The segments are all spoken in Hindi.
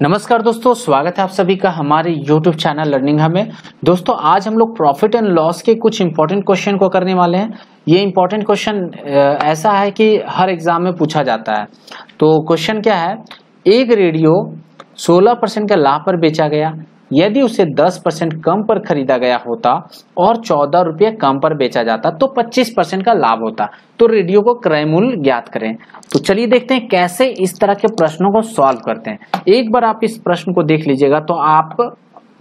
नमस्कार दोस्तों, स्वागत है आप सभी का हमारे YouTube चैनल लर्निंग हमें दोस्तों, आज हम लोग प्रॉफिट एंड लॉस के कुछ इंपॉर्टेंट क्वेश्चन को करने वाले हैं। ये इंपॉर्टेंट क्वेश्चन ऐसा है कि हर एग्ज़ाम में पूछा जाता है। तो क्वेश्चन क्या है? एक रेडियो 16 परसेंट का लाभ पर बेचा गया। यदि उसे 10 परसेंट कम पर खरीदा गया होता और चौदह रुपये कम पर बेचा जाता तो 25 परसेंट का लाभ होता। तो रेडियो को क्रय मूल्य ज्ञात करें। तो चलिए देखते हैं कैसे इस तरह के प्रश्नों को सॉल्व करते हैं। एक बार आप इस प्रश्न को देख लीजिएगा तो आप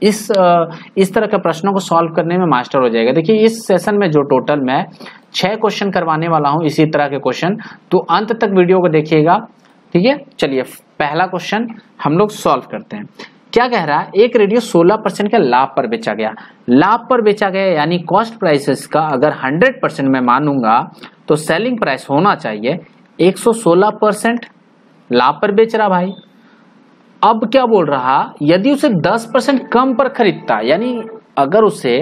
इस इस तरह के प्रश्नों को सॉल्व करने में मास्टर हो जाएगा। देखिए, इस सेशन में जो टोटल मैं छह क्वेश्चन करवाने वाला हूँ इसी तरह के क्वेश्चन। तो अंत तक वीडियो को देखिएगा। ठीक है? चलिए, पहला क्वेश्चन हम लोग सॉल्व करते हैं। क्या कह रहा है? एक रेडियो 16 परसेंट के लाभ पर बेचा गया। लाभ पर बेचा गया, यानी कॉस्ट प्राइसेस का अगर 100 परसेंट मैं मानूँगा तो सेलिंग प्राइस होना चाहिए। 116 परसेंट लाभ पर बेच रहा भाई। अब क्या बोल रहा? यदि उसे 10 परसेंट कम पर खरीदता, यानी अगर उसे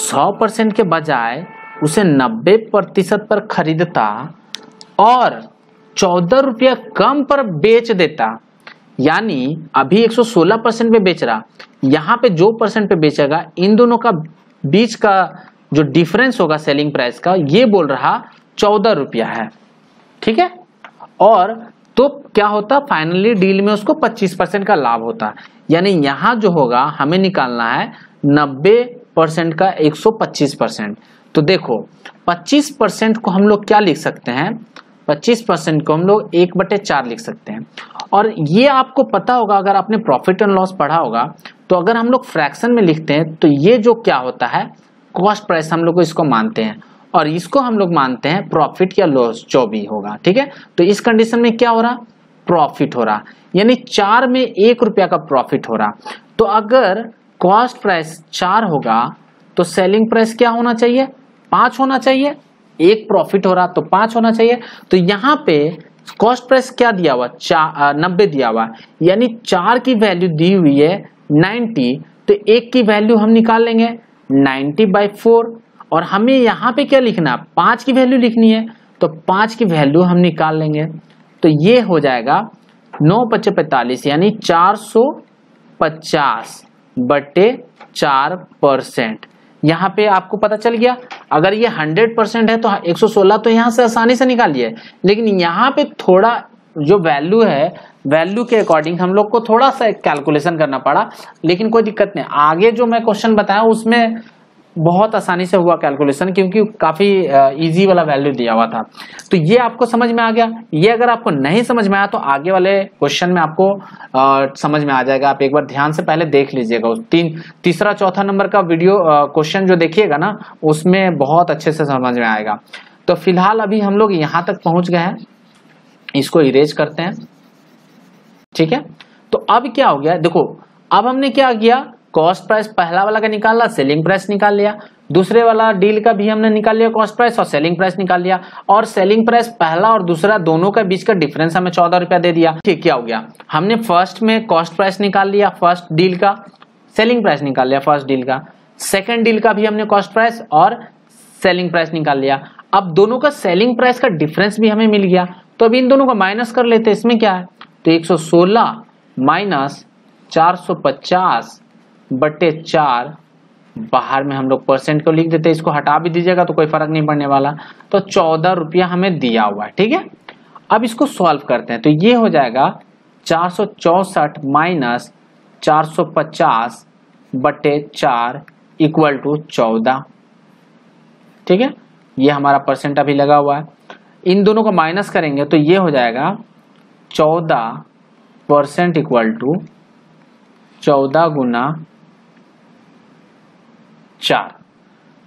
100 परसेंट के बजाय उसे 90 प्रतिशत पर खरीदता और चौदह रुपया कम पर बेच देता यानी अभी 116 परसेंट पे बेच रहा। यहाँ पे जो परसेंट पे बेचेगा, इन दोनों का बीच का जो डिफरेंस होगा सेलिंग प्राइस का, ये बोल रहा चौदह रुपया है। ठीक है? और तो क्या होता? फाइनली डील में उसको 25 परसेंट का लाभ होता। यानी यहाँ जो होगा, हमें निकालना है 90 परसेंट का 125 परसेंट। तो देखो 25 परसेंट को हम लोग क्या लिख सकते हैं? 25 परसेंट को हम लोग एक बटे चार लिख सकते हैं। और ये आपको पता होगा, अगर आपने प्रॉफिट एंड लॉस पढ़ा होगा तो अगर हम लोग फ्रैक्शन में लिखते हैं तो ये जो क्या होता है कॉस्ट प्राइस हम लोग इसको मानते हैं। और इसको हम लोग मानते हैं प्रॉफिट या लॉस जो भी होगा, ठीक है? तो इस कंडीशन में क्या हो रहा? प्रॉफिट हो रहा। यानी चार में एक रुपया का प्रॉफिट हो रहा। तो अगर कॉस्ट प्राइस चार होगा तो सेलिंग प्राइस क्या होना चाहिए? पाँच होना चाहिए। एक प्रॉफिट हो रहा तो पाँच होना चाहिए। तो यहाँ पे कॉस्ट प्राइस क्या दिया हुआ? चार नब्बे दिया हुआ। यानी चार की वैल्यू दी हुई है नाइन्टी तो एक की वैल्यू हम निकाल लेंगे नाइन्टी बाई फोर और हमें यहाँ पे क्या लिखना पाँच की वैल्यू लिखनी है तो पाँच की वैल्यू हम निकाल लेंगे। तो ये हो जाएगा नौ पच्चे पैतालीस, यानी चार सौ पचास बटे चार परसेंट। यहाँ पे आपको पता चल गया, अगर ये 100 परसेंट है तो 116 तो यहाँ से आसानी से निकालिए लेकिन यहाँ पे थोड़ा जो वैल्यू है वैल्यू के अकॉर्डिंग हम लोग को थोड़ा सा कैलकुलेशन करना पड़ा, लेकिन कोई दिक्कत नहीं। आगे जो मैं क्वेश्चन बताया, उसमें बहुत आसानी से हुआ कैलकुलेशन क्योंकि काफ़ी इजी वाला वैल्यू दिया हुआ था। तो ये आपको समझ में आ गया। ये अगर आपको नहीं समझ में आया तो आगे वाले क्वेश्चन में आपको आ, समझ में आ जाएगा। आप एक बार ध्यान से पहले देख लीजिएगा। उस तीन तीसरा चौथा नंबर का वीडियो क्वेश्चन जो देखिएगा ना उसमें बहुत अच्छे से समझ में आएगा। तो फ़िलहाल अभी हम लोग यहाँ तक पहुँच गए हैं। इसको इरेज करते हैं। ठीक है? तो अब क्या हो गया? देखो अब हमने क्या किया? कॉस्ट प्राइस पहला वाला का निकाला सेलिंग प्राइस निकाल लिया। दूसरे वाला डील का भी हमने निकाल लिया कॉस्ट प्राइस और सेलिंग प्राइस निकाल लिया। और सेलिंग प्राइस पहला और दूसरा दोनों का बीच का डिफरेंस हमें चौदह रुपया दे दिया। ठीक, क्या हो गया? हमने फ़र्स्ट में कॉस्ट प्राइस निकाल लिया फ़र्स्ट डील का सेलिंग प्राइस निकाल लिया फ़र्स्ट डील का। सेकेंड डील का भी हमने कॉस्ट प्राइस और सेलिंग प्राइस निकाल लिया। अब दोनों का सेलिंग प्राइस का डिफरेंस भी हमें मिल गया। तो अब इन दोनों को माइनस कर लेते, इसमें क्या है? तो 116 माइनस 450 बटे चार, बाहर में हम लोग परसेंट को लिख देते हैं, इसको हटा भी दीजिएगा तो कोई फ़र्क नहीं पड़ने वाला। तो चौदह रुपया हमें दिया हुआ है, ठीक है? अब इसको सॉल्व करते हैं तो ये हो जाएगा चार सौ चौसठ माइनस चार सौ पचास बटे चार इक्वल टू चौदह, ठीक है? ये हमारा परसेंट अभी लगा हुआ है। इन दोनों को माइनस करेंगे तो ये हो जाएगा चौदह परसेंट इक्वल टू चौदह गुना चार।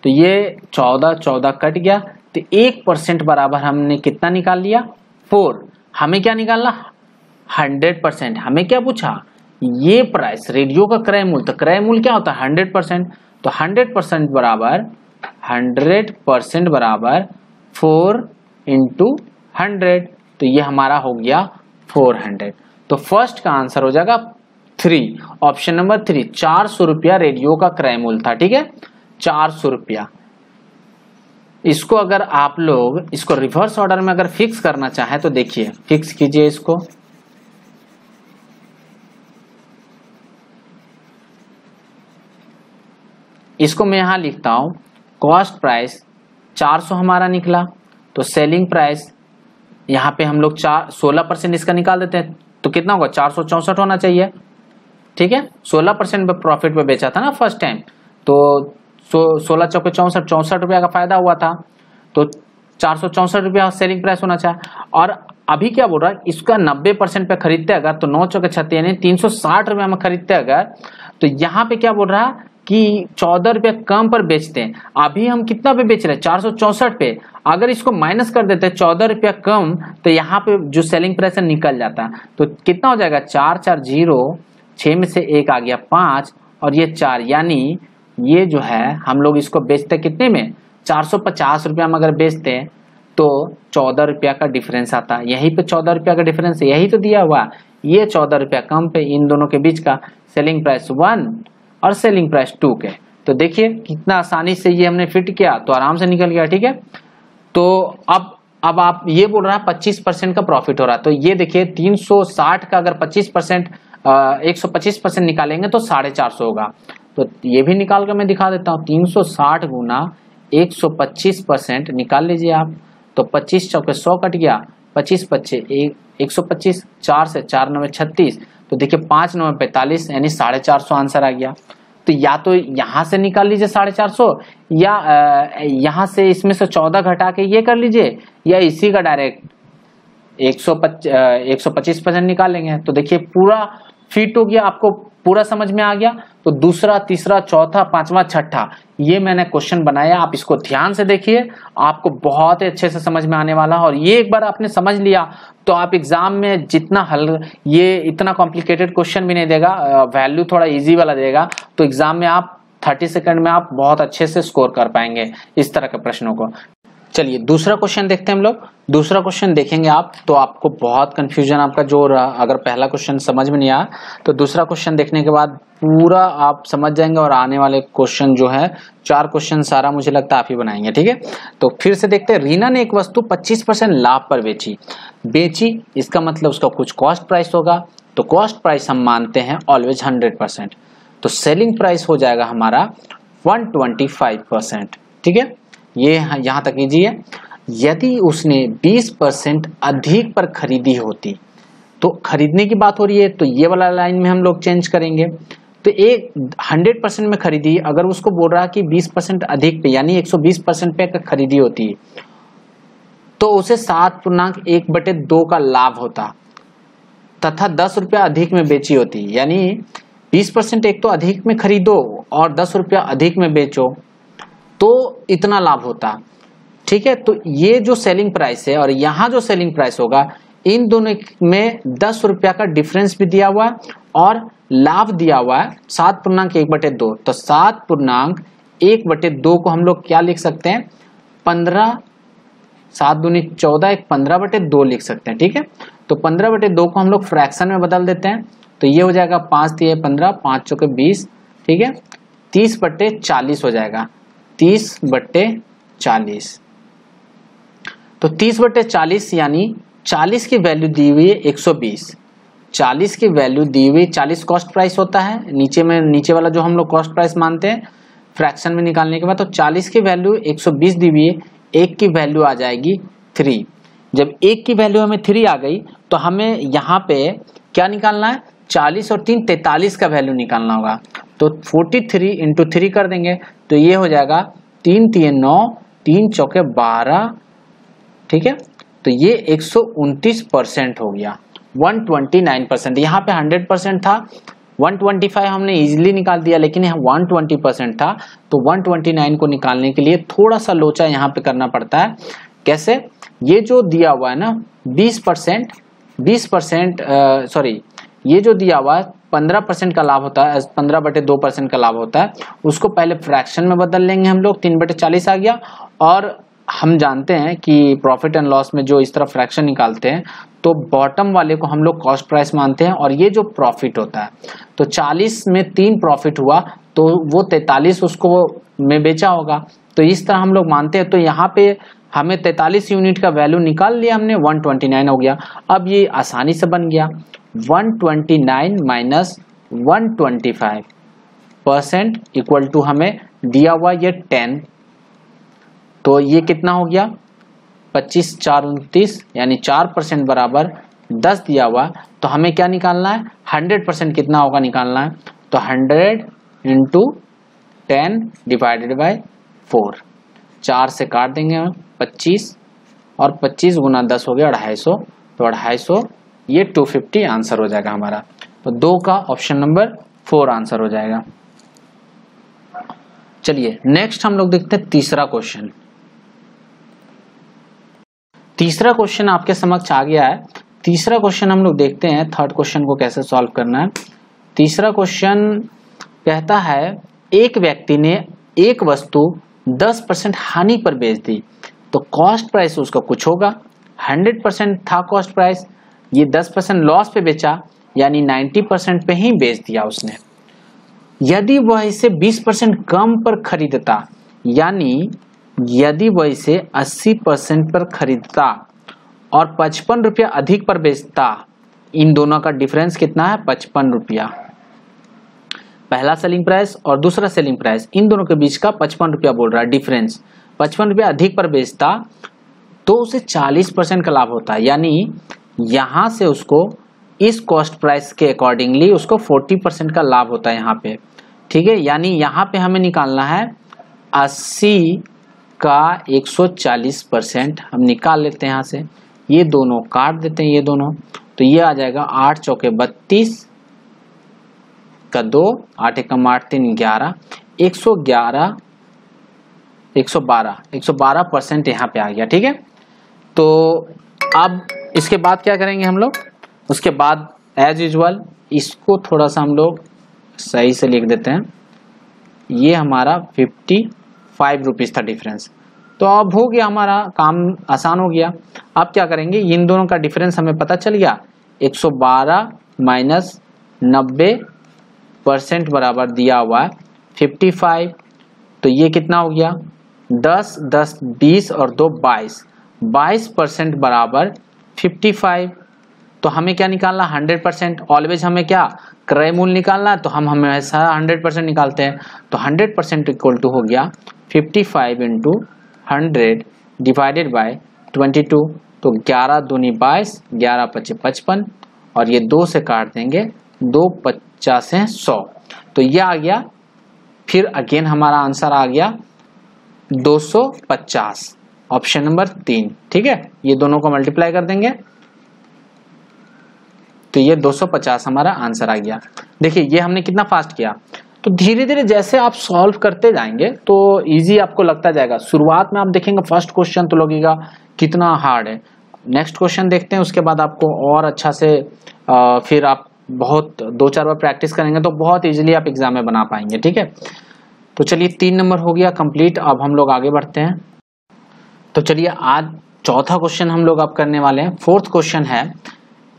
तो ये चौदह चौदह कट गया तो एक परसेंट बराबर हमने कितना निकाल लिया? फोर। हमें क्या निकालना? Hundred percent. हमें क्या पूछा? ये प्राइस रेडियो का क्रय मूल्य। तो क्रय मूल्य क्या होता है? Hundred percent. तो हंड्रेड परसेंट बराबर, हंड्रेड परसेंट बराबर फोर इंटू हंड्रेड। तो ये हमारा हो गया फोर हंड्रेड। तो फ़र्स्ट का आंसर हो जाएगा थ्री ऑप्शन नंबर थ्री चार सौ रुपया रेडियो का क्रय मूल्य था, ठीक है? चार सौ रुपया। इसको अगर आप लोग, इसको रिवर्स ऑर्डर में अगर फिक्स करना चाहे तो देखिए फिक्स कीजिए इसको। इसको मैं यहाँ लिखता हूँ कॉस्ट प्राइस 400 हमारा निकला तो सेलिंग प्राइस यहाँ पे हम लोग चार, सोलह परसेंट इसका निकाल देते हैं तो कितना होगा? चार सौ चौसठ होना चाहिए। ठीक है? सोलह परसेंट प्रॉफिट पे बेचा था ना फ़र्स्ट टाइम तो सोलह चौके चौसठ चौसठ रुपया का फ़ायदा हुआ था। तो चार सौ चौसठ रुपया सेलिंग प्राइस होना चाहिए। और अभी क्या बोल रहा है? इसका नब्बे परसेंट पे खरीदते अगर तो नौ चौके छत्तीस, यानी तीन सौ साठ रुपया में खरीदते अगर तो यहाँ पे क्या बोल रहा है कि चौदह रुपया कम पर बेचते हैं। अभी हम कितना पे बेच रहे हैं? चार सौ चौसठ पे। अगर इसको माइनस कर देते हैं चौदह रुपया कम तो यहाँ पे जो सेलिंग प्राइस निकल जाता। है तो कितना हो जाएगा? चार चार ज़ीरो छ में से एक आ गया पाँच, और ये चार, यानी ये जो है, हम लोग इसको बेचते कितने में? चार सौ पचास रुपया में अगर बेचते हैं तो चौदह रुपया का डिफरेंस आता है। यहीं पे चौदह रुपया का डिफरेंस यही तो दिया हुआ ये चौदह रुपया कम पे इन दोनों के बीच का सेलिंग प्राइस वन और सेलिंग प्राइस टू के। तो देखिए, कितना आसानी से ये हमने फिट किया तो आराम से निकल गया, ठीक है? तो अब अब आप ये बोल रहा है, पच्चीस परसेंट का प्रॉफिट हो रहा है। तो ये देखिए, तीन सौ साठ का अगर पच्चीस परसेंट एक सौ पच्चीस परसेंट निकालेंगे तो साढ़े चार सौ होगा। तो ये भी निकाल कर मैं दिखा देता हूँ, तीन सौ साठ गुना एक सौ पच्चीस परसेंट निकाल लीजिए आप। तो पच्चीस चौके सौ कट गया, पच्चीस पच्चे एक एक सौ पच्चीस, चार से चार नवे छत्तीस तो देखिए पाँच नवे पैंतालीस, यानी साढ़े चार सौ आंसर आ गया। तो या तो यहाँ से निकाल लीजिए साढ़े चार सौ, या यहाँ से इसमें से चौदह घटा के ये कर लीजिए, या इसी का डायरेक्ट एक सौ पच्चीस परसेंट निकालेंगे तो देखिए, पूरा फिट हो गया, आपको पूरा समझ में आ गया। तो दूसरा, तीसरा, चौथा, पांचवा, छठा, ये मैंने क्वेश्चन बनाया। आप इसको ध्यान से देखिए, आपको बहुत ही अच्छे से समझ में आने वाला है। और ये एक बार आपने समझ लिया तो आप एग्ज़ाम में जितना हल, ये इतना कॉम्प्लिकेटेड क्वेश्चन भी नहीं देगा वैल्यू थोड़ा इजी वाला देगा। तो एग्ज़ाम में आप थर्टी सेकेंड में आप बहुत अच्छे से स्कोर कर पाएँगे, इस तरह के प्रश्नों को। चलिए, दूसरा क्वेश्चन देखते हैं हम लोग। दूसरा क्वेश्चन देखेंगे आप तो आपको बहुत कंफ्यूजन आपका जो रहा। अगर पहला क्वेश्चन समझ में नहीं आया तो दूसरा क्वेश्चन देखने के बाद पूरा आप समझ जाएँगे और आने वाले क्वेश्चन जो है, चार क्वेश्चन सारा मुझे लगता है आप ही बनाएँगे, ठीक है? तो फिर से देखते हैं, रीना ने एक वस्तु 25 परसेंट लाभ पर बेची। बेची, इसका मतलब उसका कुछ कॉस्ट प्राइस होगा तो कॉस्ट प्राइस हम मानते हैं ऑलवेज हंड्रेड परसेंट तो सेलिंग प्राइस हो जाएगा हमारा वन परसेंट ठीक है? ये यहाँ तक कीजिए। यदि उसने 20 परसेंट अधिक पर खरीदी होती तो खरीदने की बात हो रही है तो ये वाला लाइन में हम लोग चेंज करेंगे। तो एक 100 परसेंट में खरीदी, अगर उसको बोल रहा कि 20 परसेंट अधिक पे, यानी 120 परसेंट पे खरीदी होती है तो उसे सात पूर्णांक एक बटे दो का लाभ होता, तथा दस रुपया अधिक में बेची होती, यानी बीस परसेंट एक तो अधिक में खरीदो और दस रुपया अधिक में बेचो। तो इतना लाभ होता। ठीक है? तो ये जो सेलिंग प्राइस है और यहाँ जो सेलिंग प्राइस होगा, इन दोनों में दस रुपया का डिफरेंस भी दिया हुआ है और लाभ दिया हुआ है। सात पूर्णांक एक बटे दो। तो सात पूर्णांक एक बटे दो को हम लोग क्या लिख सकते हैं? पंद्रह, सात दूनी चौदह, एक पंद्रह बटे दो लिख सकते हैं। ठीक है? तो पंद्रह बटे दो को हम लोग फ्रैक्शन में बदल देते हैं। तो ये हो जाएगा पाँच दिए पंद्रह, पाँच चौके बीस। ठीक है? तीस बटे चालीस हो जाएगा। तीस बट्टे चालीस। तो तीस बट्टे चालीस यानी चालीस की वैल्यू दी हुई है एक सौ बीस। चालीस की वैल्यू दी हुई, चालीस कॉस्ट प्राइस होता है, नीचे में, नीचे वाला जो हम लोग कॉस्ट प्राइस मानते हैं फ्रैक्शन में निकालने के बाद तो चालीस की वैल्यू एक सौ बीस दी हुई है, एक की वैल्यू आ जाएगी थ्री जब एक की वैल्यू हमें थ्री आ गई तो हमें यहाँ पे क्या निकालना है? चालीस और तीन तैतालीस का वैल्यू निकालना होगा। तो फोर्टी थ्री इंटू थ्री कर देंगे। तो ये हो जाएगा तीन तीन, नौ, तीन चौके बारह, ठीक है? तो ये एक सौ उनतीस परसेंट हो गया वन ट्वेंटी नाइन परसेंट। यहाँ पे हंड्रेड परसेंट था वन ट्वेंटी फाइव हमने इजिली निकाल दिया, लेकिन यहाँ वन ट्वेंटी परसेंट था। तो वन ट्वेंटी नाइन को निकालने के लिए थोड़ा सा लोचा यहाँ पे करना पड़ता है। कैसे? ये जो दिया हुआ है ना, बीस परसेंट बीस परसेंट सॉरी ये जो दिया हुआ है पंद्रह परसेंट का लाभ होता है, पंद्रह बटे दो परसेंट का लाभ होता है। उसको पहले फ्रैक्शन में बदल लेंगे हम लोग, तीन बटे चालीस आ गया। और हम जानते हैं कि प्रॉफिट एंड लॉस में जो इस तरह फ्रैक्शन निकालते हैं तो बॉटम वाले को हम लोग कॉस्ट प्राइस मानते हैं, और ये जो प्रॉफिट होता है तो 40 में तीन प्रॉफिट हुआ तो वो 43 उसको में बेचा होगा। तो इस तरह हम लोग मानते हैं तो यहाँ पे हमें 43 यूनिट का वैल्यू निकाल लिया हमने 129 हो गया। अब ये आसानी से बन गया। 129 माइनस 125 परसेंट इक्वल टू हमें दिया हुआ ये टेन तो ये कितना हो गया? पच्चीस, चार, उनतीस, यानी चार परसेंट बराबर दस दिया हुआ। तो हमें क्या निकालना है? हंड्रेड परसेंट कितना होगा निकालना है? तो hundred into ten divided by four चार से काट देंगे हम, पच्चीस, और पच्चीस गुना दस हो गया अढ़ाई सौ। तो अढ़ाई सौ ये टू फिफ्टी आंसर हो जाएगा हमारा। तो दो का ऑप्शन नंबर फोर आंसर हो जाएगा। चलिए नेक्स्ट हम लोग देखते हैं तीसरा क्वेश्चन तीसरा क्वेश्चन आपके समक्ष आ गया है। तीसरा क्वेश्चन हम लोग देखते हैं थर्ड क्वेश्चन को कैसे सॉल्व करना है। तीसरा क्वेश्चन कहता है, एक व्यक्ति ने एक वस्तु 10 परसेंट हानि पर बेच दी तो कॉस्ट प्राइस उसका कुछ होगा। 100 परसेंट था कॉस्ट प्राइस ये 10 परसेंट लॉस पे बेचा, यानी 90 परसेंट पे ही बेच दिया उसने। यदि वह इसे 20 परसेंट कम पर खरीदता, यानी यदि वह इसे 80 परसेंट पर खरीदता और पचपन रुपया अधिक पर बेचता, इन दोनों का डिफरेंस कितना है? पचपन रुपया। पहला सेलिंग प्राइस और दूसरा सेलिंग प्राइस इन दोनों के बीच का पचपन रुपया बोल रहा है डिफरेंस पचपन रुपया अधिक पर बेचता तो उसे चालीस परसेंट का लाभ होता है। यानी यहाँ से उसको, इस कॉस्ट प्राइस के अकॉर्डिंगली उसको फोर्टी परसेंट का लाभ होता है यहाँ पे। ठीक है? यानी यहाँ पे हमें निकालना है अस्सी का एक सौ चालीस परसेंट। हम निकाल लेते हैं यहाँ से। ये दोनों काट देते हैं, ये दोनों। तो ये आ जाएगा आठ चौके बत्तीस का दो, आठ एकम आठ, तीन ग्यारह। एक सौ ग्यारह, एक सौ बारह। एक सौ बारह परसेंट यहाँ पे आ गया, ठीक है? तो अब इसके बाद क्या करेंगे हम लोग? उसके बाद एज यूजल इसको थोड़ा सा हम लोग सही से लिख देते हैं। ये हमारा फिफ्टी फाइव रुपीज़ था डिफरेंस तो अब हो गया हमारा काम, आसान हो गया। अब क्या करेंगे? इन दोनों का डिफरेंस हमें पता चल गया। 112 माइनस नब्बे परसेंट बराबर दिया हुआ है 55 तो ये कितना हो गया? 10 10 20 और दो 22 22 परसेंट बराबर 55 तो हमें क्या निकालना? 100 परसेंट ऑलवेज हमें क्या? क्रय मूल्य निकालना तो हम हमेशा 100 परसेंट निकालते हैं। तो 100 परसेंट इक्वल टू हो गया 55 five into hundred divided by 22 तो 11 दूनी बाईस, ग्यारह पच्चीस, पचपन, और ये दो से काट देंगे, दो पचास है सौ। तो ये आ गया, फिर अगेन हमारा आंसर आ गया 250 ऑप्शन नंबर तीन ठीक है? ये दोनों को मल्टीप्लाई कर देंगे। तो ये 250 हमारा आंसर आ गया। देखिए ये हमने कितना फास्ट किया? तो धीरे धीरे जैसे आप सॉल्व करते जाएँगे तो इजी आपको लगता जाएगा। शुरुआत में आप देखेंगे फ़र्स्ट क्वेश्चन तो लगेगा कितना हार्ड है। नेक्स्ट क्वेश्चन देखते हैं उसके बाद आपको और अच्छा से आ, फिर आप बहुत दो चार बार प्रैक्टिस करेंगे तो बहुत इजीली आप एग्ज़ाम में बना पाएँगे ठीक है? तो चलिए तीन नंबर हो गया कंप्लीट अब हम लोग आगे बढ़ते हैं। तो चलिए आज चौथा क्वेश्चन हम लोग अब करने वाले हैं। फोर्थ क्वेश्चन है,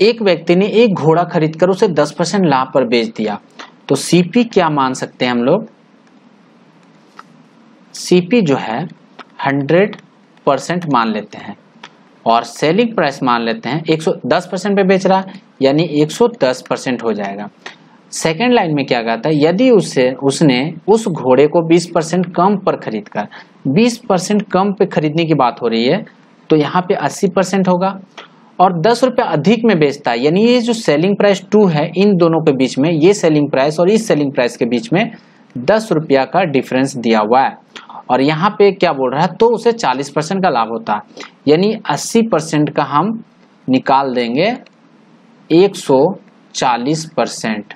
एक व्यक्ति ने एक घोड़ा खरीदकर उसे 10 परसेंट लाभ पर बेच दिया। तो सीपी क्या मान सकते हैं हम लोग? सीपी जो है 100 परसेंट मान लेते हैं। और सेलिंग प्राइस मान लेते हैं 110 परसेंट पे बेच रहा है, यानी 110 परसेंट हो जाएगा। सेकेंड लाइन में क्या कहता है यदि उससे उसने उस घोड़े को 20 परसेंट कम पर खरीद कर बीस परसेंट कम पे खरीदने की बात हो रही है तो यहाँ पे 80 परसेंट होगा। और दस रुपया अधिक में बेचता है, यानी ये जो सेलिंग प्राइस टू है, इन दोनों के बीच में, ये सेलिंग प्राइस और इस सेलिंग प्राइस के बीच में दस रुपया का डिफरेंस दिया हुआ है। और यहाँ पे क्या बोल रहा है? तो उसे चालीस परसेंट का लाभ होता है। यानी अस्सी परसेंट का हम निकाल देंगे, एक सौ चालीस परसेंट।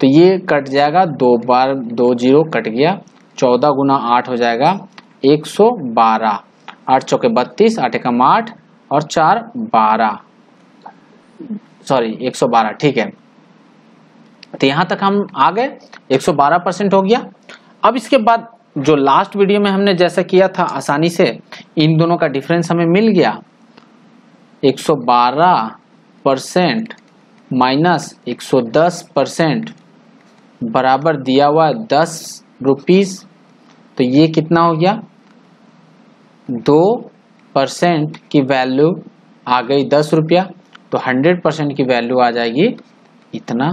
तो ये कट जाएगा, दो बार, दो ज़ीरो कट गया, चौदह गुना आठ हो जाएगा, एक सौ बारह। आठ चौके बत्तीस, आठ एकम आठ, और चार बारह। सॉरी, एक सौ बारह, ठीक है। तो यहाँ तक हम आ गए, एक सौ बारह परसेंट हो गया। अब इसके बाद जो लास्ट वीडियो में हमने जैसा किया था आसानी से, इन दोनों का डिफरेंस हमें मिल गया। एक सौ बारह परसेंट माइनस एक सौ दस परसेंट। बराबर दिया हुआ दस रुपीस तो ये कितना हो गया? दो परसेंट की वैल्यू आ गई दस रुपया तो हंड्रेड परसेंट की वैल्यू आ जाएगी इतना।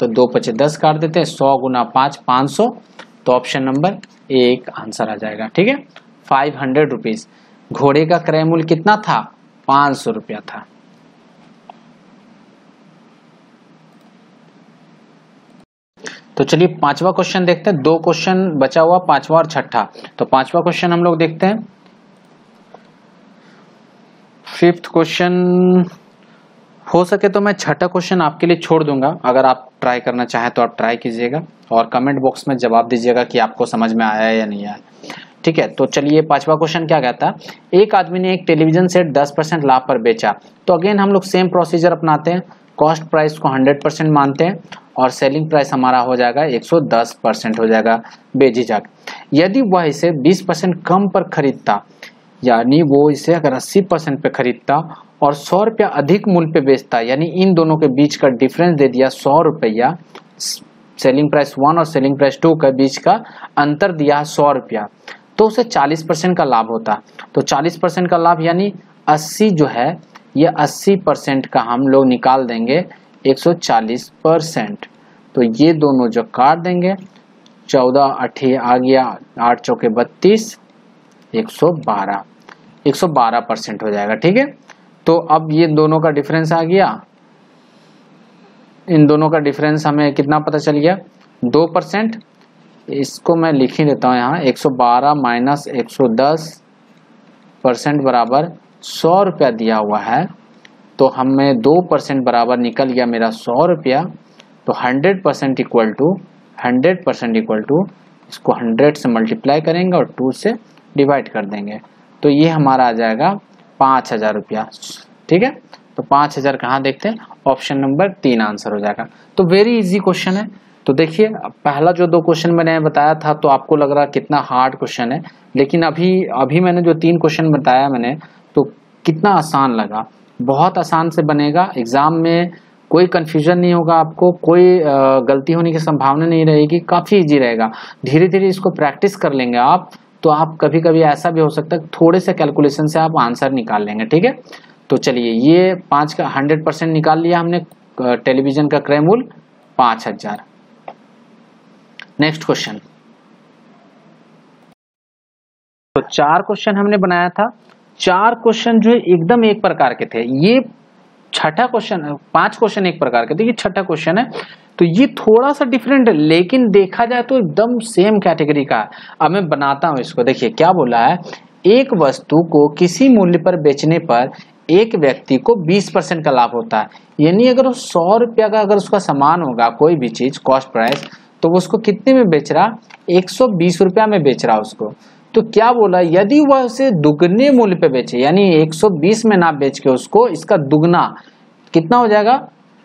तो दो पचे दस काट देते हैं, सौ गुना पाँच पाँच सौ तो ऑप्शन नंबर एक आंसर आ जाएगा, ठीक है? फाइव हंड्रेड रुपीज़ घोड़े का क्रय मूल्य कितना था? पाँच सौ रुपया था। तो चलिए पांचवा क्वेश्चन देखते हैं। दो क्वेश्चन बचा हुआ, पांचवा और छठा। तो पांचवा क्वेश्चन हम लोग देखते हैं। फिफ्थ क्वेश्चन, हो सके तो मैं छठा क्वेश्चन आपके लिए छोड़ दूँगा। अगर आप ट्राई करना चाहें तो आप ट्राई कीजिएगा और कमेंट बॉक्स में जवाब दीजिएगा कि आपको समझ में आया या नहीं आया। ठीक है तो चलिए पांचवा क्वेश्चन क्या कहता है? एक आदमी ने एक टेलीविज़न सेट 10 परसेंट लाभ पर बेचा। तो अगेन हम लोग सेम प्रोसीजर अपनाते हैं। कॉस्ट प्राइस को 100 परसेंट मानते हैं और सेलिंग प्राइस हमारा हो जाएगा 110 परसेंट हो जाएगा बेझिझक। यदि वह इसे 20 परसेंट कम पर खरीदता, यानी वो इसे अगर 80 परसेंट पे खरीदता और सौ रुपया अधिक मूल्य पे बेचता, यानी इन दोनों के बीच का डिफरेंस दे दिया सौ रुपया सेलिंग प्राइस वन और सेलिंग प्राइस टू के बीच का अंतर दिया सौ रुपया तो उसे चालीस परसेंट का लाभ होता। तो चालीस परसेंट का लाभ यानी अस्सी जो है, ये अस्सी परसेंट का हम लोग निकाल देंगे। एक सौ चालीस परसेंट। तो ये दोनों जो काट देंगे, चौदह अठी आ गया, आठ चौके बत्तीस, एक सौ बारह। एक सौ बारह परसेंट हो जाएगा, ठीक है? तो अब ये दोनों का डिफरेंस आ गया। इन दोनों का डिफरेंस हमें कितना पता चल गया? दो परसेंट। इसको मैं लिख ही देता हूँ यहाँ 112 माइनस एक सौ दस परसेंट बराबर सौ रुपया दिया हुआ है। तो हमें दो परसेंट बराबर निकल गया मेरा सौ रुपया तो hundred percent equal to hundred percent equal to इसको हंड्रेड से मल्टीप्लाई करेंगे और टू से डिवाइड कर देंगे। तो ये हमारा आ जाएगा पाँच हज़ार रुपया। ठीक है? तो पाँच हज़ार कहाँ देखते हैं? ऑप्शन नंबर तीन आंसर हो जाएगा। तो वेरी इजी क्वेश्चन है। तो देखिए पहला जो दो क्वेश्चन मैंने बताया था तो आपको लग रहा कितना हार्ड क्वेश्चन है। लेकिन अभी अभी मैंने जो तीन क्वेश्चन बताया मैंने तो कितना आसान लगा। बहुत आसान से बनेगा। एग्ज़ाम में कोई कंफ्यूजन नहीं होगा आपको, कोई गलती होने की संभावना नहीं रहेगी, काफ़ी इजी रहेगा। धीरे धीरे इसको प्रैक्टिस कर लेंगे आप तो आप कभी कभी ऐसा भी हो सकता है, थोड़े से कैलकुलेशन से आप आंसर निकाल लेंगे, ठीक है? तो चलिए, ये पाँच का हंड्रेड परसेंट निकाल लिया हमने टेलीविज़न का क्रय मूल्य पाँच हज़ार। नेक्स्ट क्वेश्चन तो चार क्वेश्चन हमने बनाया था। चार क्वेश्चन जो है एकदम एक प्रकार के थे। ये छठा क्वेश्चन पाँच क्वेश्चन एक प्रकार के थे, ये छठा क्वेश्चन है। तो ये थोड़ा सा डिफरेंट है, लेकिन देखा जाए तो एकदम सेम कैटेगरी का। अब मैं बनाता हूँ इसको। देखिए, क्या बोला है? एक वस्तु को किसी मूल्य पर बेचने पर एक व्यक्ति को 20 परसेंट का लाभ होता है। यानी अगर वो सौ रुपया का अगर उसका सामान होगा, कोई भी चीज़ कॉस्ट प्राइस तो वो उसको कितने में बेच रहा? एक सौ बीस रुपया में बेच रहा उसको। तो क्या बोला? यदि वह उसे दुगने मूल्य पे बेचे, यानी 120 में ना बेच के उसको इसका दुगना, कितना हो जाएगा?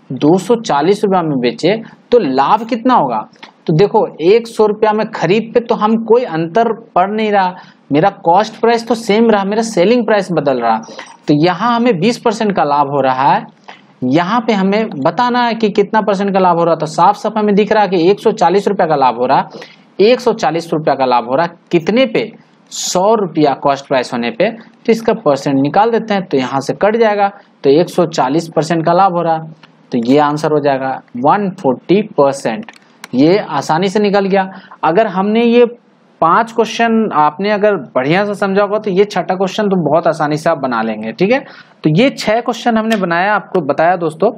दो सौ चालीस रुपया में बेचे तो लाभ कितना होगा? तो देखो, एक सौ रुपया में खरीद पे तो हम कोई अंतर पड़ नहीं रहा। मेरा कॉस्ट प्राइस तो सेम रहा, मेरा सेलिंग प्राइस बदल रहा। तो यहाँ हमें बीस परसेंट का लाभ हो रहा है। यहाँ पे हमें बताना है कि कितना परसेंट का लाभ हो रहा। तो साफ़ साफ़ हमें दिख रहा है कि एक सौ चालीस रुपया का लाभ हो रहा। एक सौ चालीस रुपया का लाभ हो रहा है। कितने पे? सौ रुपया कॉस्ट प्राइस होने पे। तो इसका परसेंट निकाल देते हैं तो यहाँ से कट जाएगा। तो एक सौ चालीस परसेंट का लाभ हो रहा तो ये आंसर हो जाएगा। वन फोर्टी परसेंट ये आसानी से निकल गया। अगर हमने ये पाँच क्वेश्चन आपने अगर बढ़िया से समझा होगा तो ये छठा क्वेश्चन तो बहुत आसानी से आप बना लेंगे, ठीक है? तो ये छह क्वेश्चन हमने बनाया, आपको बताया दोस्तों।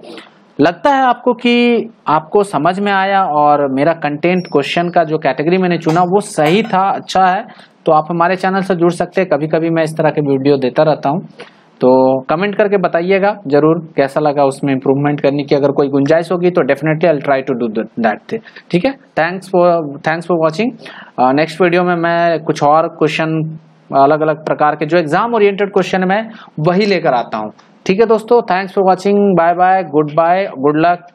लगता है आपको कि आपको समझ में आया और मेरा कंटेंट क्वेश्चन का जो कैटेगरी मैंने चुना वो सही था अच्छा है। तो आप हमारे चैनल से जुड़ सकते हैं। कभी कभी मैं इस तरह के वीडियो देता रहता हूँ। तो कमेंट करके बताइएगा ज़रूर कैसा लगा उसमें इम्प्रूवमेंट करने की। अगर कोई गुंजाइश होगी तो definitely I try to do that ठीक है? Thanks for thanks for watching next video में मैं कुछ और क्वेश्चन अलग अलग प्रकार के जो एग्ज़ाम ओरिएंटेड क्वेश्चन है, मैं वही लेकर आता हूँ। ठीक है दोस्तों thanks for watching bye bye goodbye good luck